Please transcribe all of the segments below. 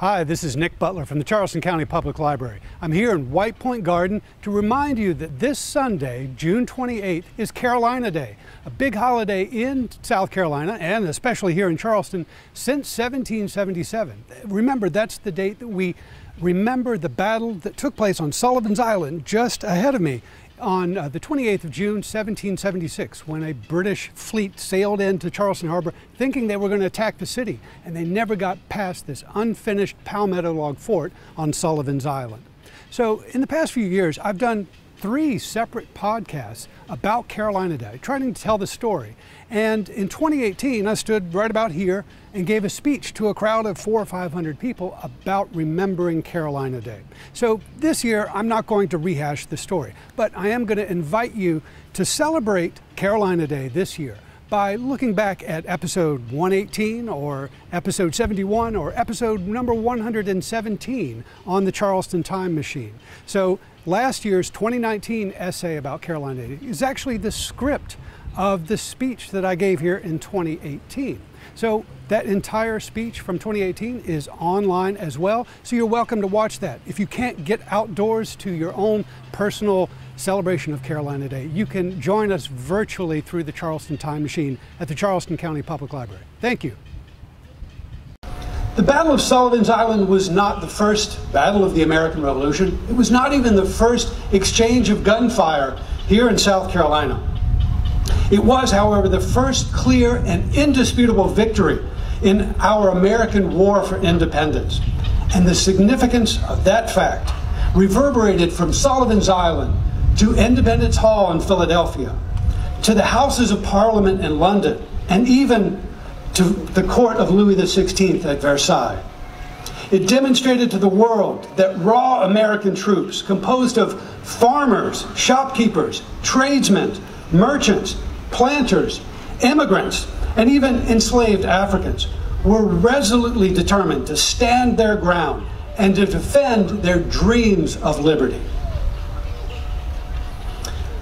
Hi, this is Nic Butler from the Charleston County Public Library. I'm here in White Point Garden to remind you that this Sunday, June 28th, is Carolina Day, a big holiday in South Carolina and especially here in Charleston since 1777. Remember, that's the date that we remember the battle that took place on Sullivan's Island just ahead of me on uh, the 28th of June, 1776, when a British fleet sailed into Charleston Harbor thinking they were going to attack the city, and they never got past this unfinished palmetto log fort on Sullivan's Island. So, in the past few years, I've done three separate podcasts about Carolina Day, trying to tell the story. And in 2018, I stood right about here and gave a speech to a crowd of four or 500 people about remembering Carolina Day. So this year, I'm not going to rehash the story, but I am going to invite you to celebrate Carolina Day this year by looking back at episode 118 or episode 71 or episode number 117 on the Charleston Time Machine. So last year's 2019 essay about Carolina Day is actually the script of the speech that I gave here in 2018. So that entire speech from 2018 is online as well. So you're welcome to watch that. If you can't get outdoors to your own personal celebration of Carolina Day, you can join us virtually through the Charleston Time Machine at the Charleston County Public Library. Thank you. The Battle of Sullivan's Island was not the first battle of the American Revolution. It was not even the first exchange of gunfire here in South Carolina. It was, however, the first clear and indisputable victory in our American war for independence. And the significance of that fact reverberated from Sullivan's Island to Independence Hall in Philadelphia, to the Houses of Parliament in London, and even to the court of Louis XVI at Versailles. It demonstrated to the world that raw American troops, composed of farmers, shopkeepers, tradesmen, merchants, planters, immigrants, and even enslaved Africans, were resolutely determined to stand their ground and to defend their dreams of liberty.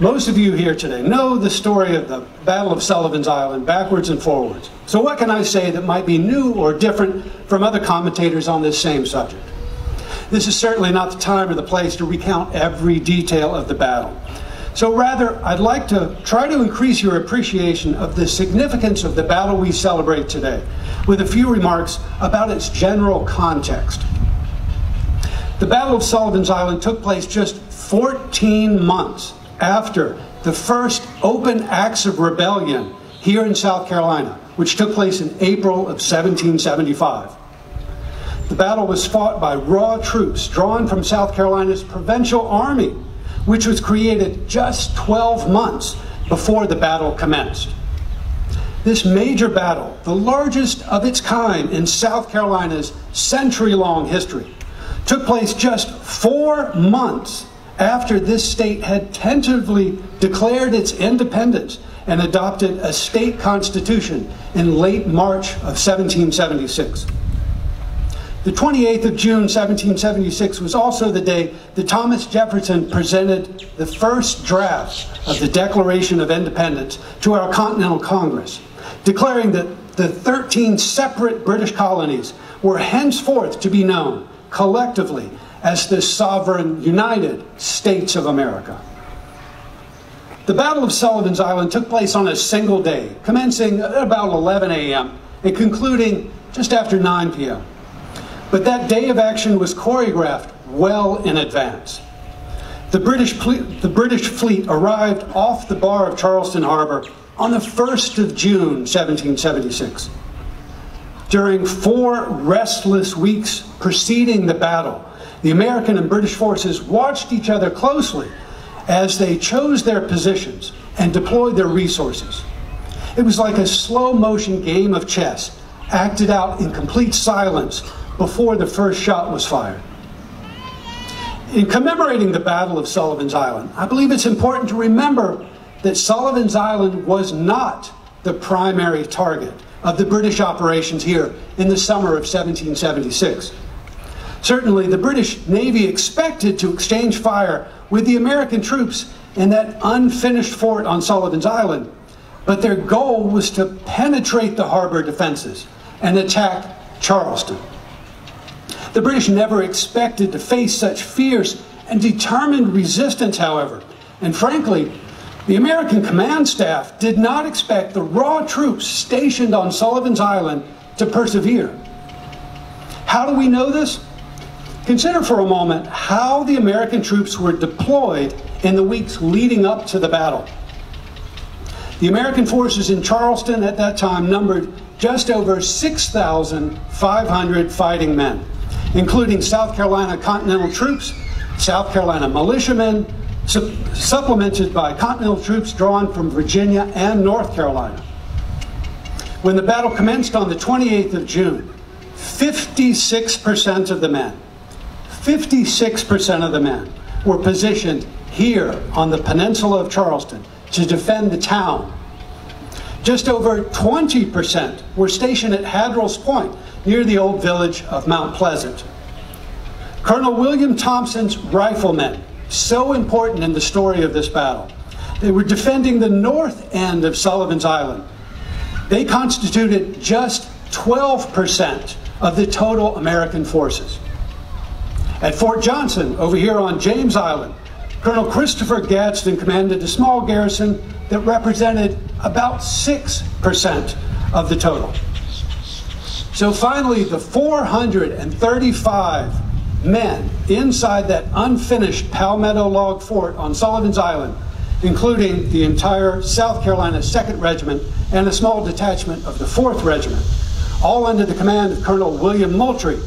Most of you here today know the story of the Battle of Sullivan's Island backwards and forwards. So what can I say that might be new or different from other commentators on this same subject? This is certainly not the time or the place to recount every detail of the battle. So rather, I'd like to try to increase your appreciation of the significance of the battle we celebrate today with a few remarks about its general context. The Battle of Sullivan's Island took place just 14 months after the first open acts of rebellion here in South Carolina, which took place in April of 1775. The battle was fought by raw troops drawn from South Carolina's provincial army, which was created just 12 months before the battle commenced. This major battle, the largest of its kind in South Carolina's century long history, took place just four months after this state had tentatively declared its independence and adopted a state constitution in late March of 1776. The 28th of June 1776 was also the day that Thomas Jefferson presented the first draft of the Declaration of Independence to our Continental Congress, declaring that the 13 separate British colonies were henceforth to be known collectively as the sovereign United States of America. The Battle of Sullivan's Island took place on a single day, commencing at about 11 a.m. and concluding just after 9 p.m. But that day of action was choreographed well in advance. The British, the British fleet arrived off the bar of Charleston Harbor on the 1st of June, 1776. During four restless weeks preceding the battle, the American and British forces watched each other closely as they chose their positions and deployed their resources. It was like a slow motion game of chess, acted out in complete silence before the first shot was fired. In commemorating the Battle of Sullivan's Island, I believe it's important to remember that Sullivan's Island was not the primary target of the British operations here in the summer of 1776. Certainly, the British Navy expected to exchange fire with the American troops in that unfinished fort on Sullivan's Island, but their goal was to penetrate the harbor defenses and attack Charleston. The British never expected to face such fierce and determined resistance, however. And frankly, the American command staff did not expect the raw troops stationed on Sullivan's Island to persevere. How do we know this? Consider for a moment how the American troops were deployed in the weeks leading up to the battle. The American forces in Charleston at that time numbered just over 6,500 fighting men, including South Carolina Continental troops, South Carolina militiamen, su supplemented by Continental troops drawn from Virginia and North Carolina. When the battle commenced on the 28th of June, 56% of the men, 56% of the men were positioned here on the peninsula of Charleston to defend the town. Just over 20% were stationed at Haddrell's Point near the old village of Mount Pleasant. Colonel William Thompson's riflemen, so important in the story of this battle, they were defending the north end of Sullivan's Island. They constituted just 12% of the total American forces. At Fort Johnson, over here on James Island, Colonel Christopher Gadsden commanded a small garrison that represented about 6% of the total. So finally, the 435 men inside that unfinished Palmetto log fort on Sullivan's Island, including the entire South Carolina 2nd Regiment and a small detachment of the 4th Regiment, all under the command of Colonel William Moultrie,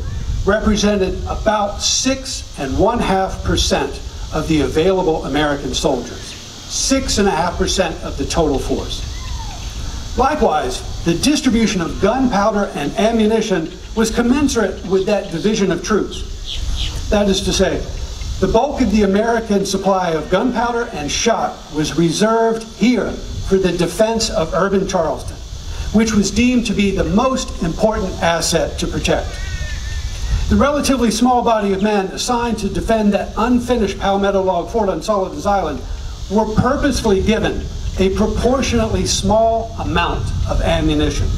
represented about six and one half percent of the available American soldiers, six and a half percent of the total force. Likewise, the distribution of gunpowder and ammunition was commensurate with that division of troops. That is to say, the bulk of the American supply of gunpowder and shot was reserved here for the defense of urban Charleston, which was deemed to be the most important asset to protect. The relatively small body of men assigned to defend that unfinished Palmetto log fort on Sullivan's Island were purposefully given a proportionately small amount of ammunition.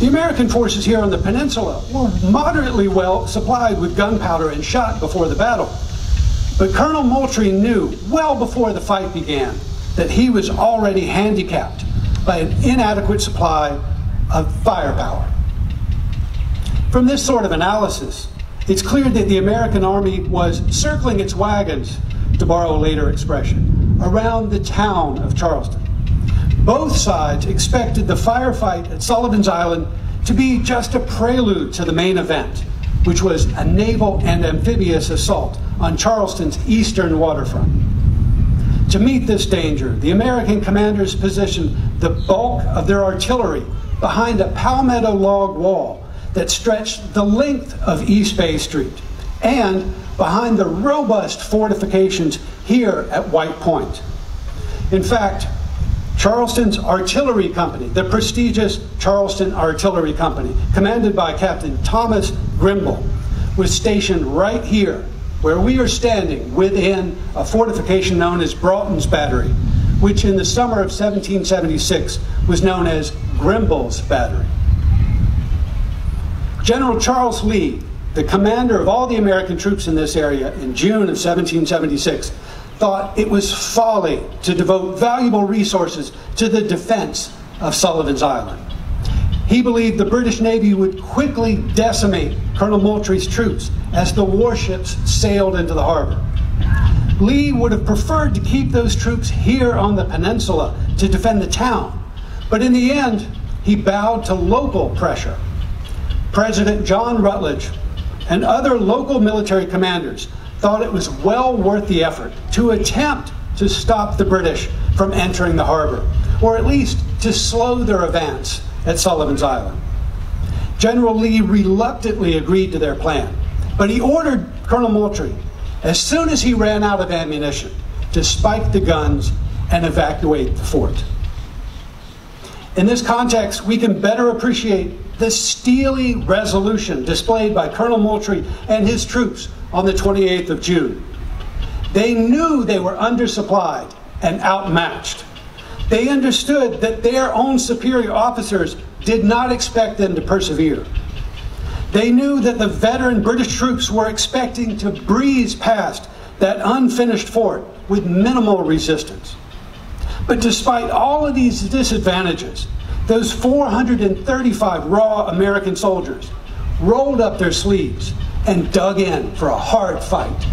The American forces here on the peninsula were moderately well supplied with gunpowder and shot before the battle. But Colonel Moultrie knew well before the fight began that he was already handicapped by an inadequate supply of firepower. From this sort of analysis, it's clear that the American Army was circling its wagons, to borrow a later expression, around the town of Charleston. Both sides expected the firefight at Sullivan's Island to be just a prelude to the main event, which was a naval and amphibious assault on Charleston's eastern waterfront. To meet this danger, the American commanders positioned the bulk of their artillery behind a palmetto log wall that stretched the length of East Bay Street and behind the robust fortifications here at White Point. In fact, Charleston's Artillery Company, the prestigious Charleston Artillery Company, commanded by Captain Thomas Grimball, was stationed right here where we are standing within a fortification known as Broughton's Battery, which in the summer of 1776 was known as Grimball's Battery. General Charles Lee, the commander of all the American troops in this area in June of 1776, thought it was folly to devote valuable resources to the defense of Sullivan's Island. He believed the British Navy would quickly decimate Colonel Moultrie's troops as the warships sailed into the harbor. Lee would have preferred to keep those troops here on the peninsula to defend the town, but in the end, he bowed to local pressure President John Rutledge and other local military commanders thought it was well worth the effort to attempt to stop the British from entering the harbor, or at least to slow their advance at Sullivan's Island. General Lee reluctantly agreed to their plan, but he ordered Colonel Moultrie, as soon as he ran out of ammunition, to spike the guns and evacuate the fort. In this context, we can better appreciate the steely resolution displayed by Colonel Moultrie and his troops on the 28th of June. They knew they were undersupplied and outmatched. They understood that their own superior officers did not expect them to persevere. They knew that the veteran British troops were expecting to breeze past that unfinished fort with minimal resistance. But despite all of these disadvantages, those 435 raw American soldiers rolled up their sleeves and dug in for a hard fight.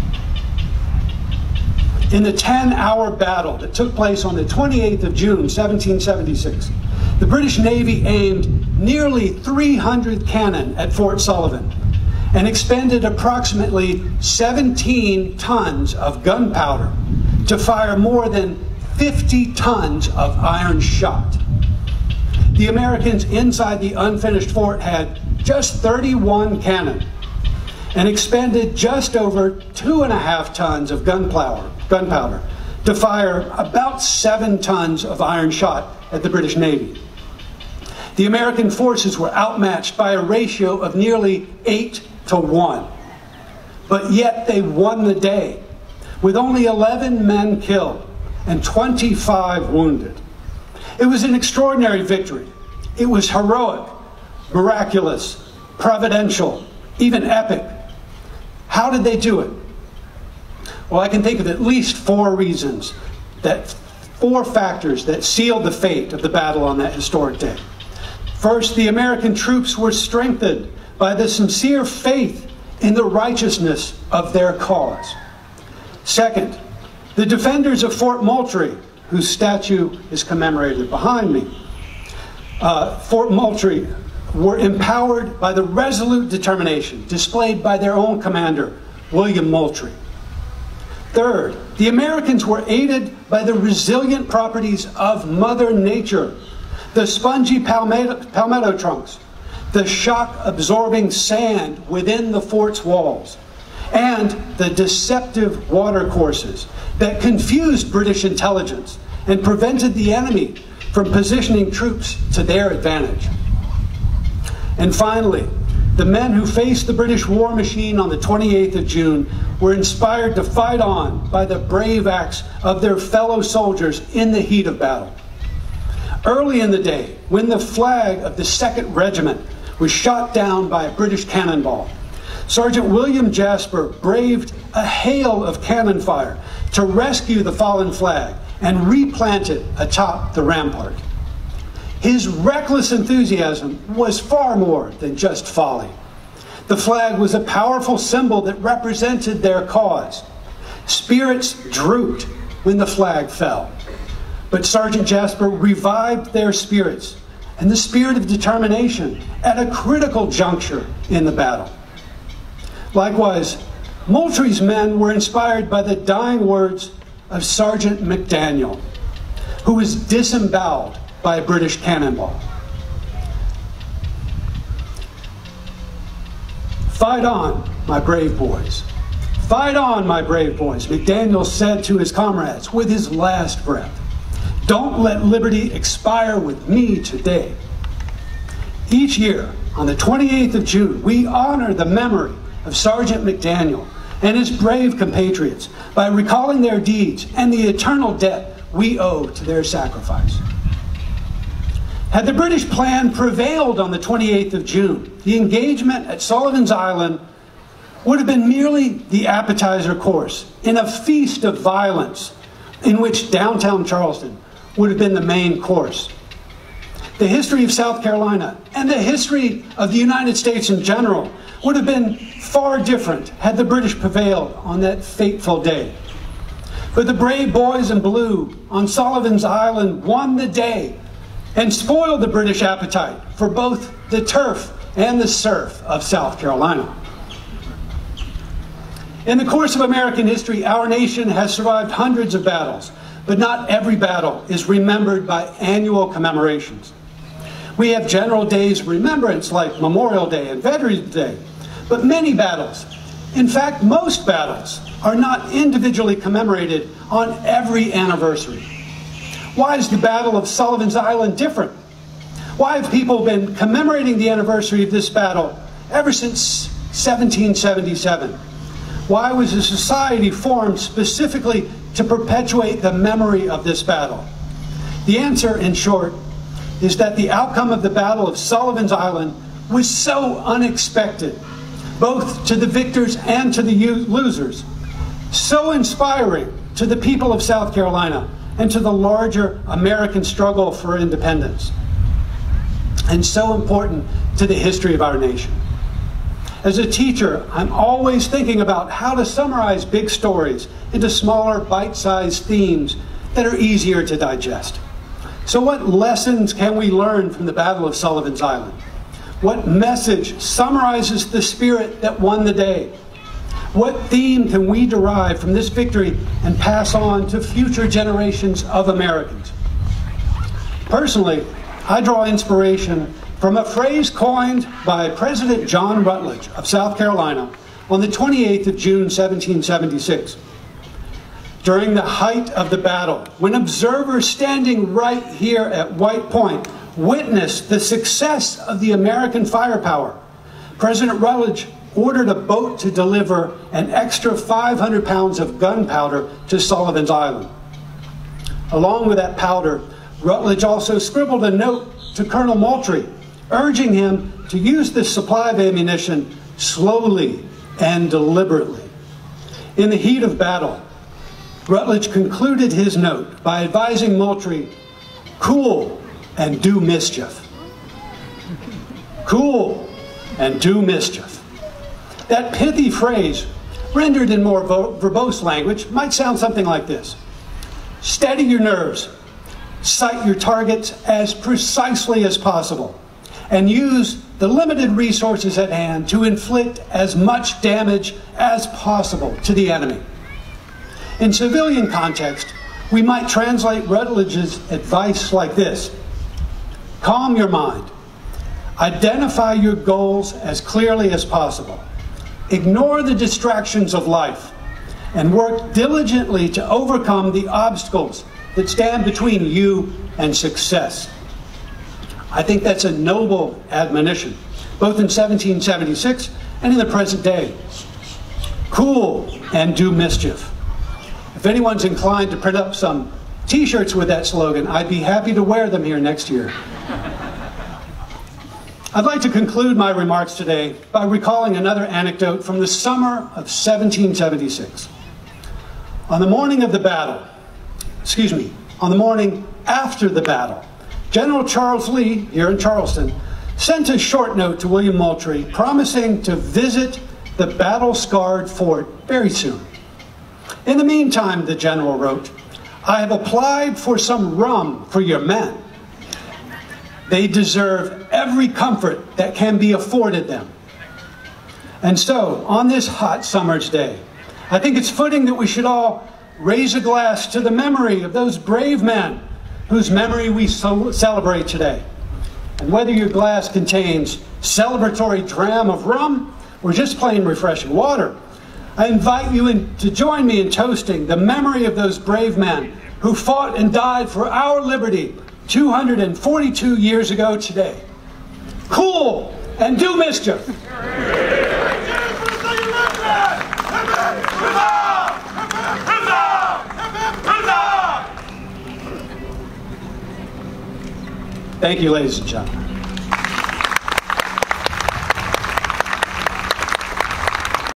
In the 10 hour battle that took place on the 28th of June, 1776, the British Navy aimed nearly 300 cannon at Fort Sullivan and expended approximately 17 tons of gunpowder to fire more than 50 tons of iron shot. The Americans inside the unfinished fort had just 31 cannon and expended just over two and a half tons of gunpowder, gunpowder to fire about seven tons of iron shot at the British Navy. The American forces were outmatched by a ratio of nearly eight to one. But yet they won the day with only 11 men killed and 25 wounded. It was an extraordinary victory. It was heroic, miraculous, providential, even epic. How did they do it? Well, I can think of at least four reasons that four factors that sealed the fate of the battle on that historic day. First, the American troops were strengthened by the sincere faith in the righteousness of their cause. Second, the defenders of Fort Moultrie, whose statue is commemorated behind me, uh, Fort Moultrie were empowered by the resolute determination displayed by their own commander, William Moultrie. Third, the Americans were aided by the resilient properties of Mother Nature, the spongy palmetto, palmetto trunks, the shock absorbing sand within the fort's walls, and the deceptive watercourses that confused British intelligence and prevented the enemy from positioning troops to their advantage. And finally, the men who faced the British war machine on the 28th of June were inspired to fight on by the brave acts of their fellow soldiers in the heat of battle. Early in the day, when the flag of the 2nd Regiment was shot down by a British cannonball, Sergeant William Jasper braved a hail of cannon fire to rescue the fallen flag and replant it atop the rampart. His reckless enthusiasm was far more than just folly. The flag was a powerful symbol that represented their cause. Spirits drooped when the flag fell. But Sergeant Jasper revived their spirits and the spirit of determination at a critical juncture in the battle. Likewise, Moultrie's men were inspired by the dying words of Sergeant McDaniel, who was disemboweled by a British cannonball. Fight on, my brave boys. Fight on, my brave boys, McDaniel said to his comrades with his last breath. Don't let liberty expire with me today. Each year, on the 28th of June, we honor the memory of Sergeant McDaniel and his brave compatriots by recalling their deeds and the eternal debt we owe to their sacrifice. Had the British plan prevailed on the 28th of June, the engagement at Sullivan's Island would have been merely the appetizer course in a feast of violence in which downtown Charleston would have been the main course. The history of South Carolina and the history of the United States in general would have been far different had the British prevailed on that fateful day. But the brave boys in blue on Sullivan's Island won the day and spoiled the British appetite for both the turf and the surf of South Carolina. In the course of American history, our nation has survived hundreds of battles, but not every battle is remembered by annual commemorations. We have general days of remembrance like Memorial Day and Veterans Day, but many battles, in fact, most battles, are not individually commemorated on every anniversary. Why is the Battle of Sullivan's Island different? Why have people been commemorating the anniversary of this battle ever since 1777? Why was a society formed specifically to perpetuate the memory of this battle? The answer, in short, is that the outcome of the Battle of Sullivan's Island was so unexpected, both to the victors and to the losers, so inspiring to the people of South Carolina and to the larger American struggle for independence, and so important to the history of our nation. As a teacher, I'm always thinking about how to summarize big stories into smaller, bite sized themes that are easier to digest. So, what lessons can we learn from the Battle of Sullivan's Island? What message summarizes the spirit that won the day? What theme can we derive from this victory and pass on to future generations of Americans? Personally, I draw inspiration from a phrase coined by President John Rutledge of South Carolina on the 28th of June 1776. During the height of the battle, when observers standing right here at White Point witnessed the success of the American firepower, President Rutledge ordered a boat to deliver an extra 500 pounds of gunpowder to Sullivan's Island. Along with that powder, Rutledge also scribbled a note to Colonel Moultrie, urging him to use this supply of ammunition slowly and deliberately. In the heat of battle, Rutledge concluded his note by advising Moultrie, cool and do mischief. Cool and do mischief. That pithy phrase, rendered in more verbose language, might sound something like this Steady your nerves, sight your targets as precisely as possible, and use the limited resources at hand to inflict as much damage as possible to the enemy. In civilian context, we might translate Rutledge's advice like this Calm your mind. Identify your goals as clearly as possible. Ignore the distractions of life and work diligently to overcome the obstacles that stand between you and success. I think that's a noble admonition, both in 1776 and in the present day. Cool and do mischief. If anyone's inclined to print up some t shirts with that slogan, I'd be happy to wear them here next year. I'd like to conclude my remarks today by recalling another anecdote from the summer of 1776. On the morning of the battle, excuse me, on the morning after the battle, General Charles Lee, here in Charleston, sent a short note to William Moultrie promising to visit the battle scarred fort very soon. In the meantime, the general wrote, I have applied for some rum for your men they deserve every comfort that can be afforded them. And so, on this hot summer's day, I think it's fitting that we should all raise a glass to the memory of those brave men whose memory we so celebrate today. And whether your glass contains celebratory dram of rum or just plain refreshing water, I invite you in, to join me in toasting the memory of those brave men who fought and died for our liberty 242 years ago today. Cool and do mischief. Thank you, ladies and gentlemen.